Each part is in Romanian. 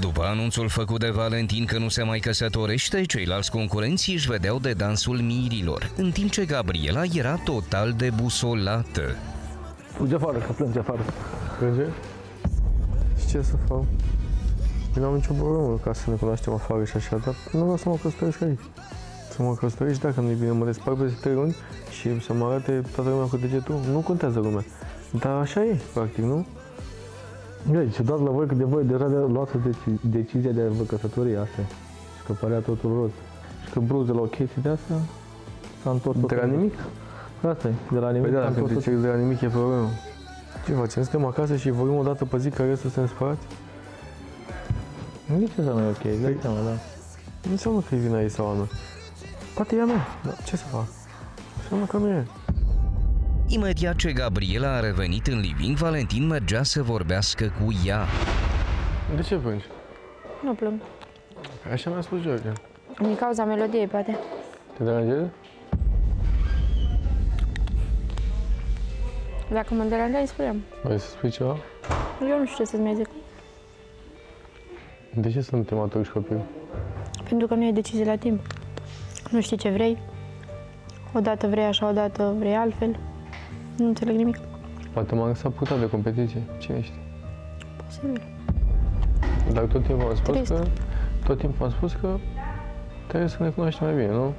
După anunțul făcut de Valentin că nu se mai căsătorește, ceilalți concurenți își vedeau de dansul mirilor, în timp ce Gabriela era total debusolată. Fugi afară, că plânge afară. Plânge? Și ce să fac? Eu n-am nicio problemă ca să ne cunoaștem afară și așa, dar nu vreau să mă căsătoresc aici. Să mă căsătoresc dacă nu-i bine, mă despart peste trei luni și să mă arate toată lumea cu degetul. Nu contează lumea. Dar așa e, practic, nu? Ei, ce dați la voi că de voi deja de luați deci, decizia de a vă căsători, asta e. Și că părea totul roz. Și că bruze la o chestie de asta s-a întors De la totul. nimic? Asta e, de la nimic Păi da, s-a dacă întors te totul. ceri de la nimic e problemă. Ce facem? Suntem acasă și vorbim o dată pe zi care să suntem spărați? Nici asta nu e ok, Păi- dai seama, da. Nu înseamnă că e vina ei sau a mea. Poate e a mea, dar ce să fac? Înseamnă că nu e. Imediat ce Gabriela a revenit în living, Valentin mergea să vorbească cu ea. De ce plângi? Nu plâng. Așa mi-a spus George. Din cauza melodiei, poate. Te deranjează? Dacă mă deranjai, spuneam. Vrei să spui ceva? Eu nu știu ce să-ți mai zic. De ce să nu te matuși copilul? Pentru că nu ai decizie la timp. Nu știi ce vrei. Odată vrei așa, odată vrei altfel. Nu înțeleg nimic. Poate m-am lăsat putat de competiție. Cine știe? Posibil. Dar tot timpul am spus Trist. că... Tot timpul am spus că trebuie să ne cunoaștem mai bine, nu?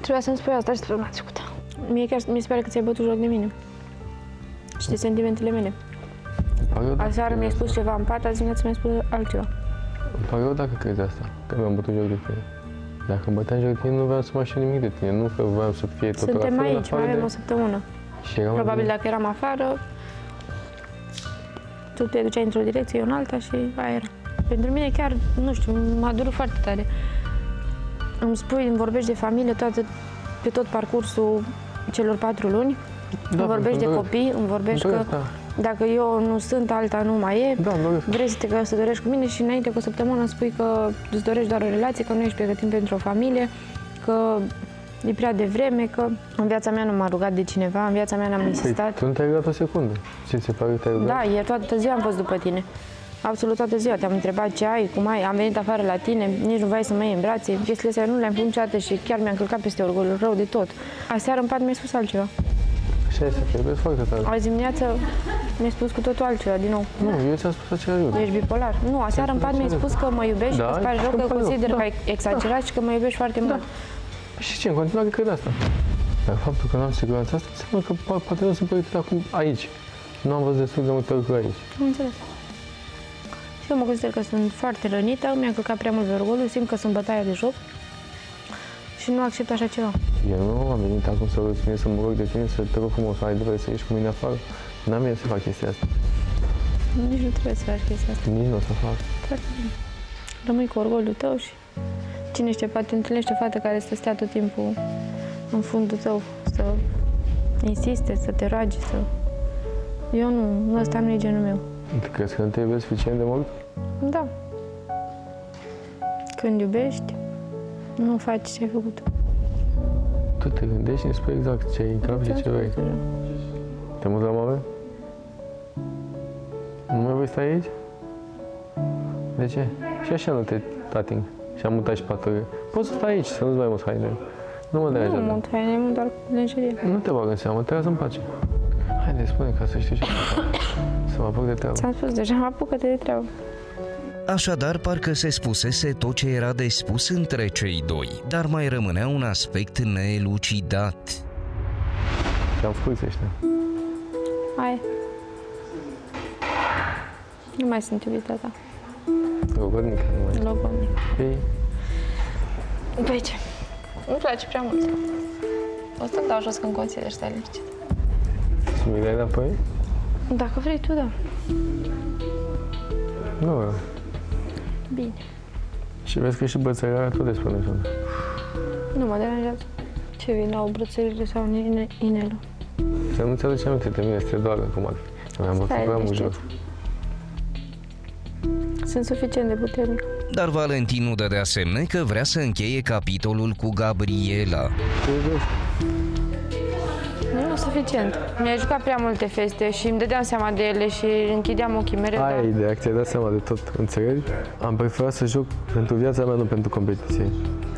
Trebuia să-mi spui asta și săptămâna trecută. Mie chiar mi se pare că ți-ai bătut joc de mine. Și de sentimentele mele. Îmi pare rău dacă Aseară crezi mi-ai asta. spus ceva în pat, azi dimineață mi-ai spus altceva. Îmi pare rău dacă crezi asta, că mi-am bătut joc de tine. Dacă îmi băteam joc de tine, nu vreau să mai știu nimic de tine. Nu că vreau să fie totul la Suntem fel, în aici, mai afară avem de... o săptămână. Și era mai Probabil bine. dacă eram afară, tu te duceai într-o direcție, eu în alta și aia era. Pentru mine chiar, nu știu, m-a durut foarte tare. Îmi spui, îmi vorbești de familie toată, pe tot parcursul celor patru luni, Da, îmi vorbești de îmi doresc. copii, îmi vorbești Îmi că doresc, da. Dacă eu nu sunt, alta nu mai e. Da, îmi doresc. Vrei să te căsătorești cu mine și înainte cu o săptămână îmi spui că îți dorești doar o relație, că nu ești pregătit pentru o familie, că e prea devreme, că în viața mea nu m-a rugat de cineva, în viața mea n-am Păi, insistat. tu nu te-ai rugat o secundă. Ce ți se pare că te-ai rugat? Da, e toată ziua am fost după tine. Absolut toată ziua. Te-am întrebat ce ai, cum ai, am venit afară la tine, nici nu vrei să mă iei în brațe. Chestiile astea nu le-am făcut niciodată și chiar mi-am călcat peste orgoliul rău de tot. Aseară în pat mi-ai spus altceva. Așa este, te iubesc foarte tare. Azi dimineață mi-ai spus cu totul altceva, din nou. Nu, eu ți-am spus același lucru. Ești bipolar. Nu, aseară în pat mi-ai spus că mă iubești, Da, că îți pare și rău, îmi că pare rău. consider Da. că ai exagerat și că mă iubești foarte mult. Și ce, în continuare cred asta. Dar faptul că nu am siguranța asta înseamnă că po- poate nu sunt pregătit acum aici. Nu am văzut destul de multe lucruri aici. Am înțeles. Și eu mă consider că sunt foarte rănită, mi-a călcat prea mult pe orgoliu, simt că sunt bătaia de joc și nu accept așa ceva. Eu nu am venit acum să îți mine să mă rog de tine, să te rog frumos, ai de să ieși cu mine afară. N-am mie să fac chestia asta. Nici nu trebuie să faci chestia asta. Nici nu o să fac. Foarte bine. Rămâi cu orgoliul tău și cine știe, poate întâlnești o fată care să stea tot timpul în fundul tău, să insiste, să te roage, să... Eu nu, ăsta nu e genul meu. Tu crezi că nu te iubesc suficient de mult? Da. Când iubești, nu faci ce ai făcut. Tu te gândești și îmi spui exact ce ai în cap și ce vrei. Te muți la mame? Nu mai vrei să stai aici? De ce? Și așa nu te ating. Și am mutat și paturile. Poți să stai aici, să nu-ți mai muți hainele. Nu mă Nu deranjează. mult haine, mult doar lenjerie. Nu te bag în seamă, te lasă în pace. Haide, spune ca să știu ce să fac. Să mă apuc de treabă. Ți-am spus deja, apucă-te de treabă. Așadar, parcă se spusese tot ce era de spus între cei doi, dar mai rămânea un aspect neelucidat. Te-am făcut ăștia. Hai. Nu mai sunt iubita ta. Logodnic, nu mai. Logodnic. Ei, Păi ce? Îmi place prea mult. O să-mi dau jos când consider să stai liniștit. și mi dai înapoi? Dacă vrei tu, da. Nu vreau. Bine. Și vezi că și bățărea tot de spune sună. Nu mă deranjează. Ce vin au brățările sau ine- inelul? Să nu-ți aduce aminte de mine, să te doară cum ar fi. Mi-am bătut Stai prea mult liniștit. jos. Sunt suficient de puternic. Dar Valentin nu dădea semne că vrea să încheie capitolul cu Gabriela. Te iubesc. Nu o să suficient. Mi-a jucat prea multe feste și îmi dădeam seama de ele și închideam ochii mereu. Aia dar- e ideea, ți-ai dat seama de tot, înțelegi? Am preferat să joc pentru viața mea, nu pentru competiție.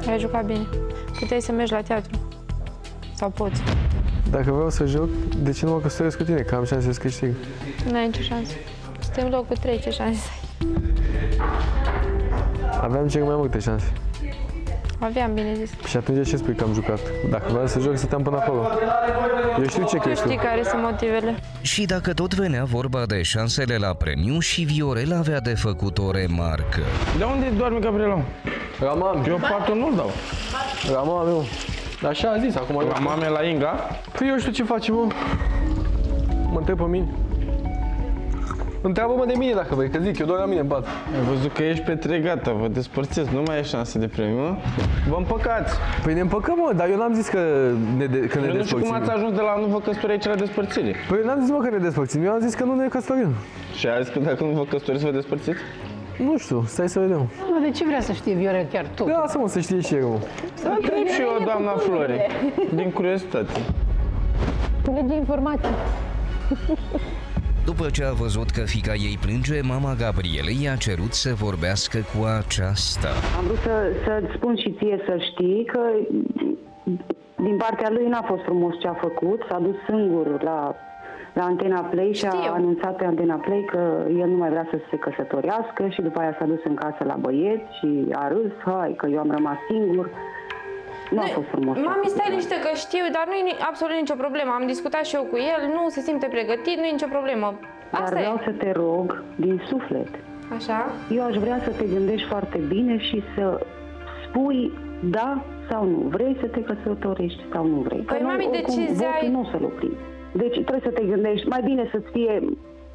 Ai jucat bine. Puteai să mergi la teatru. Sau poți. Dacă vreau să joc, de ce nu mă căsătoresc cu tine? Că am șanse să câștig. Nu ai nicio șansă. Suntem locul 3, ce șanse ai? Aveam cele mai multe șanse. Aveam, bine zis. Și atunci de ce spui că am jucat? Dacă vreau să joc, stăteam până acolo. Eu știu ce Tu crezi tu. știi care sunt motivele. Și dacă tot venea vorba de șansele la premiu, și Viorel avea de făcut o remarcă. De unde doarme Gabriela? La mame. Eu patul nu-l dau. La mame, mă. Așa a zis, acum La mame, la Inga. Păi eu știu ce face, mă. Mă întreb pe mine. Întreabă-mă de mine dacă vrei, că zic, eu doar la mine în pat. Ai văzut că ești petregată, vă despărțiți, nu mai e șanse de premiu, mă? Vă împăcați. Păi ne împăcăm, mă, dar eu n-am zis că ne, de, că ne Eu nu știu cum despărțim. ați ajuns de la nu vă căsătoriți la despărțire. Păi eu n-am zis, mă, că ne despărțim. Eu am zis că nu ne căsătorim. Și a zis că dacă nu vă căsătoriți, vă despărțiți? Nu știu, stai să vedem. Nu, de ce vrea să știe Viorel chiar tot? Lasă, mă, să știe și eu. Să întreb și eu, doamna Flore, din curiozitate. Culege informații. După ce a văzut că fica ei plânge, mama Gabrielei i-a cerut să vorbească cu aceasta. Am vrut să, să-ți spun și ție să știi că din partea lui n-a fost frumos ce a făcut. S-a dus singur la, la Antena Play și Știu. a anunțat pe Antena Play că el nu mai vrea să se căsătorească și după aia s-a dus în casă la băieți și a râs, hai, că eu am rămas singur. Nu a fost frumos. ce a Mami, făcut. stai liniște că știu, dar nu e ni- absolut nicio problemă. Am discutat și eu cu el, nu se simte pregătit, nu e nicio problemă. Dar Asta vreau e. să te rog din suflet Așa? Eu aș vrea să te gândești foarte bine și să spui da sau nu. Vrei să te căsătorești sau nu vrei. Păi, Că noi, mami, oricum, decizia votul e- nu o să-l oprim. Deci trebuie să te gândești mai bine să-ți fie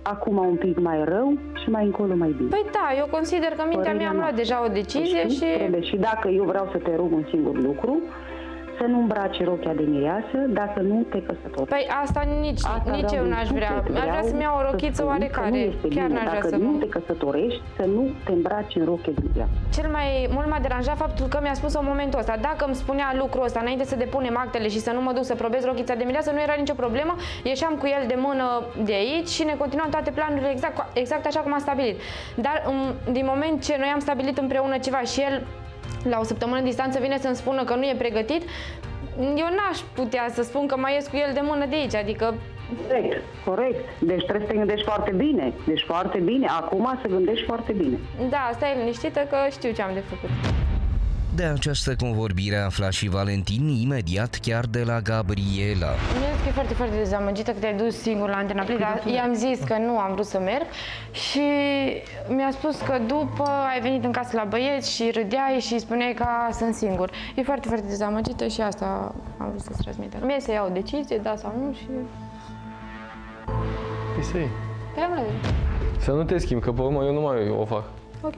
acum un pic mai rău și mai încolo mai bine. Păi da, eu consider că mintea Părerea mea am mea. luat deja o decizie Știi? și... Trebuie. Și dacă eu vreau să te rog un singur lucru, să nu îmbraci rochia de mireasă dacă nu te căsătorești. Păi asta nici, Asta nici vreau eu din n-aș vrea. suflet. Aș vrea Vreau să-mi iau o să rochiță spun că oarecare. Nu este Chiar bine. n-aș vrea Dacă să nu mă... te căsătorești, să nu te îmbraci în rochie de mireasă. Cel mai mult m-a deranjat faptul că mi-a spus în momentul ăsta, dacă îmi spunea lucrul ăsta înainte să depunem actele și să nu mă duc să probez rochița de mireasă, nu era nicio problemă, ieșeam cu el de mână de aici și ne continuam toate planurile exact, exact așa cum am stabilit. Dar în- din moment ce noi am stabilit împreună ceva și el la o săptămână distanță vine să-mi spună că nu e pregătit, eu n-aș putea să spun că mai ies cu el de mână de aici, adică Corect, corect. Deci trebuie să te gândești foarte bine. Deci foarte bine. Acum să gândești foarte bine. da, stai liniștită că știu ce am de făcut. De această convorbire afla și Valentin imediat chiar de la Gabriela. Mi-a zis că e foarte, foarte dezamăgită că te-ai dus singur la Antena Play, dar i-am zis că nu am vrut să merg și mi-a spus că după ai venit în casă la băieți și râdeai și spuneai că "A, sunt singur. E foarte, foarte dezamăgită și asta am vrut să-ți transmit. Mie să iau o decizie, da sau nu și... Păi să iei. Păi am luat. Să nu te schimbi, că pe urmă eu nu mai o fac. Ok.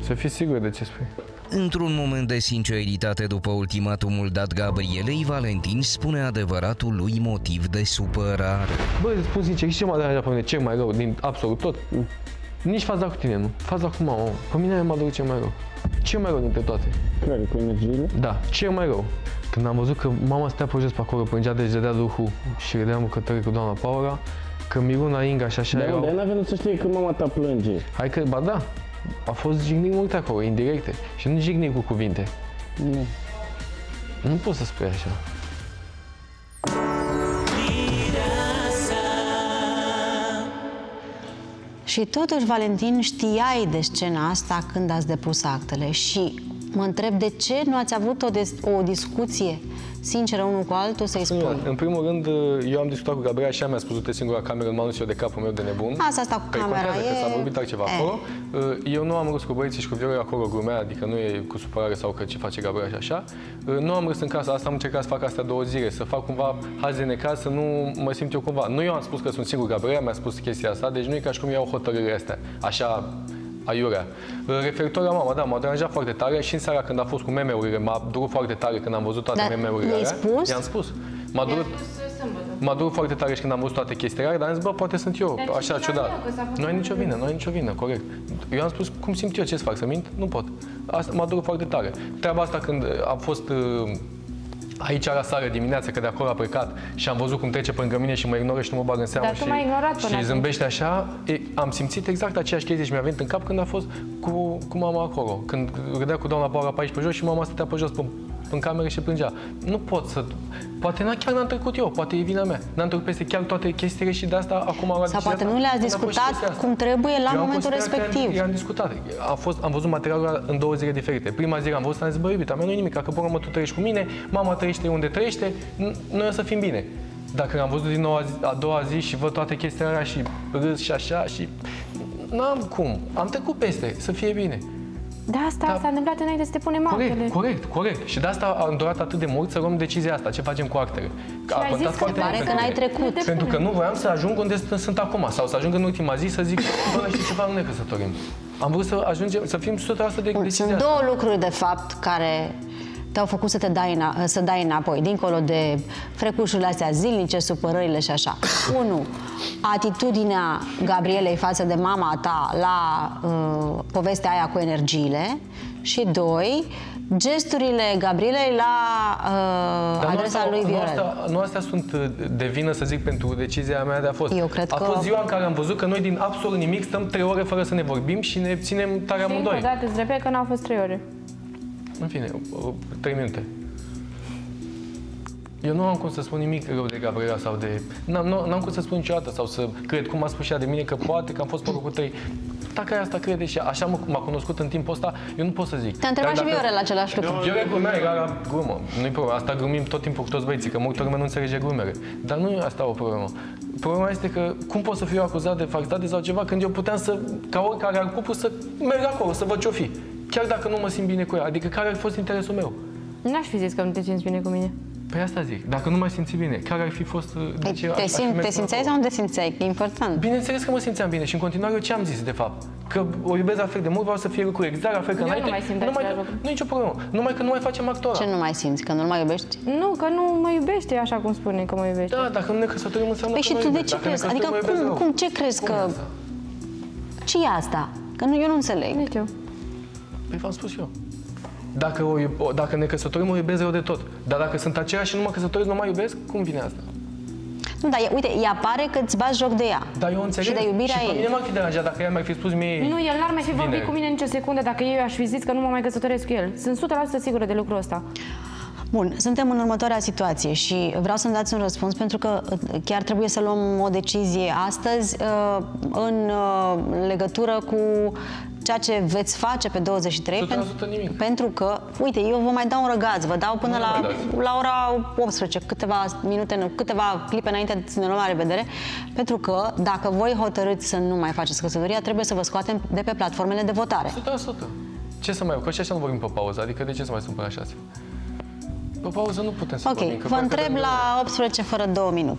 Să fii sigur de ce spui. Într-un moment de sinceritate după ultimatumul dat Gabrielei, Valentin spune adevăratul lui motiv de supărare. Bă, îți spun sincer, și ce m-a deranjat pe mine cel mai rău din absolut tot? Nici faza cu tine, nu. Faza cu mama, mă. Pe mine m-a dorit cel mai rău. Cel mai rău dintre toate. Care, cu energiile? Da, cel mai rău. Când am văzut că mama stătea pe jos pe acolo, plângea de dădea duhul și râdeam cu tărie cu doamna Paula, că Miruna, Inga și așa Dar erau... unde? N-a venit să știe că mama ta plânge. Hai că, ba da, a fost jigniri multe acolo, indirecte. Și nu jigniri cu cuvinte. Nu. Nu poți să spui așa. Și totuși, Valentin, știai de scena asta când ați depus actele și mă întreb de ce nu ați avut o, des- o discuție sinceră unul cu altul să-i spui. În primul rând, eu am discutat cu Gabriela și ea mi-a spus, du-te singur la cameră, m-am dus eu de capul meu de nebun. Asta, asta cu Păi camera contează, e... că s-a vorbit altceva e. acolo. Eu nu am râs cu băieții și cu Viorel acolo glumea, adică nu e cu supărare sau că ce face Gabriela și așa. Nu am râs în casa asta, am încercat să fac astea două zile, să fac cumva hazi de necaz, să nu mă simt eu cumva. Nu eu am spus că sunt singur, Gabriela mi-a spus chestia asta, deci nu e ca și cum iau hotărârile astea, așa aiurea. Referitor la mama, da, m-a deranjat foarte tare și în seara când a fost cu meme-urile, m-a durut foarte tare când am văzut toate Dar meme-urile i-ai alea. spus? I-am spus. M-a durut, M-a durut foarte tare și când am văzut toate chestiile alea, dar am zis, bă, poate sunt eu, așa ciudat. Nu ai nicio vină, nu ai nicio vină, corect. Eu am spus, cum simt eu, ce să fac, să mint? Nu pot. Asta m-a durut foarte tare. Treaba asta când a fost uh, aici la sală dimineața, că de acolo a plecat și am văzut cum trece pe lângă mine și mă ignoră și nu mă bag în seamă Dar tu și, m-ai ignorat până și atunci. zâmbește așa, e, am simțit exact aceeași chestie și mi-a venit în cap când a fost cu, cu mama acolo. Când râdea cu doamna Paula pe aici pe jos și mama stătea pe jos pe, în cameră și plângea. Nu pot să... Poate n chiar n-am trecut eu, poate e vina mea. N-am trecut peste chiar toate chestiile și de asta acum am luat Sau decizia poate asta. nu le-ați Când a fost discutat chestia asta. cum trebuie la Eu am momentul considerat că respectiv. i-am discutat. A fost, am văzut materialul în două zile diferite. Prima zi am văzut, am zis, bă, iubita mea, nu nimic, că pe urmă tu trăiești cu mine, mama trăiește unde trăiește, n- noi o să fim bine. Dacă am văzut din nou a, zi, a doua zi și văd toate chestiile alea și râs și așa și... N-am cum. Am trecut peste, să fie bine. De asta Da. s-a întâmplat înainte să te punem Corect, actele. corect, corect. Și de asta am durat atât de mult să luăm decizia asta. Ce facem cu actele? Că ai zis că Pare că n-ai trecut. Te Pentru că punem. nu voiam să ajung unde sunt- sunt acum sau să ajung în ultima zi să zic, bă, și ceva nu ne căsătorim. Am vrut să ajungem, să fim 100% de Bun, decizia sunt asta. două lucruri, de fapt, care te-au făcut să te dai, îna- să dai înapoi, dincolo de frecușurile astea zilnice, supărările și așa. Unu, atitudinea Gabrielei față de mama ta la uh, povestea aia cu energiile și doi, gesturile Gabrielei la uh, Dar nu adresa asta- lui nu Viorel. asta, nu astea sunt uh, de vină, să zic, pentru decizia mea de a fost. Eu cred a că- fost ziua în care am văzut că noi din absolut nimic stăm trei ore fără să ne vorbim și ne ținem tare Și încă o amândoi. dată îți repet că n-au fost trei ore. În fine, uh, trei minute. Eu nu am cum să spun nimic rău de Gabriela sau de... N-am, nu, n-am cum să spun niciodată sau să cred, cum a spus și ea de mine, că poate că am fost pe locul 3. Dacă ea asta crede și ea, așa m- m-a cunoscut în timpul ăsta, eu nu pot să zic. Te-a întrebat Dar și dacă- Viorel același lucru. Viorel glumea, era la glumă. Nu-i problemă. Asta glumim tot timpul cu toți băieții, că multă lume nu înțelege glumere. Dar nu e asta o problemă. Problema este că cum pot să fiu acuzat de falsitate sau ceva când eu puteam să, ca oricare alt cuplu, să merg acolo, să văd ce-o fi. Chiar dacă nu mă simt bine cu ea. Adică care ar fi fost interesul meu? N-aș fi zis că nu te simți bine cu mine. Păi asta zic. Dacă nu mai simți bine, care ar fi fost... uh, De ce aș- Te, aș fi sim, mers te simțeai acolo? sau nu te simțeai? E important. Bineînțeles că mă simțeam bine și în continuare eu ce am zis de fapt? Că o iubesc la fel de mult, vreau să fie lucruri exact la fel ca Eu nu înainte. mai simt numai același că, lucru. nu e nicio problemă. Numai că nu mai facem actora. Ce nu mai simți? Că nu-l mai iubești? Nu, că nu mă iubește așa cum spune că mă iubește. Da, dacă nu ne căsătorim înseamnă Păi că și mă tu de iubesc. ce Dacă ne crezi? Adică căsătorim, mă iubesc cum, rău. cum, ce crezi Cum că... e asta? ce e asta? Că nu, eu nu înțeleg. Nici eu. Păi v-am spus eu. Dacă, o, iub- o- dacă ne căsătorim, o iubesc rău de tot. Dar dacă sunt aceiași și nu mă căsătoresc, nu mai iubesc, cum vine asta? Nu, dar e, uite, ea pare că îți bați joc de ea. Dar eu înțeleg. Și de iubirea și pe ei. mine m-ar fi deranjat dacă ea mi-ar fi spus mie Nu, el n-ar mai fi vorbit vineri. cu mine nicio secundă dacă eu aș fi zis că nu mă mai căsătoresc cu el. Sunt 100% sigură de lucrul ăsta. Bun, suntem în următoarea situație și vreau să-mi dați un răspuns pentru că uh, chiar trebuie să luăm o decizie astăzi uh, în uh, legătură cu ceea ce veți face pe 23. 100% pen- nimic. Pentru că, uite, eu vă mai dau un răgaz, vă dau până Nu la, mai dați. la ora 18, câteva minute, câteva clipe înainte să ne luăm la revedere, pentru că dacă voi hotărâți să nu mai faceți căsătoria, trebuie să vă scoatem de pe platformele de votare. 100%. Ce să mai... Că și așa nu vorbim pe pauză, adică de ce să mai sunt până la 6? Pe pauză nu putem să Ok, vorbim. că vă parcă întreb dăm- la 18 fără 2 minute.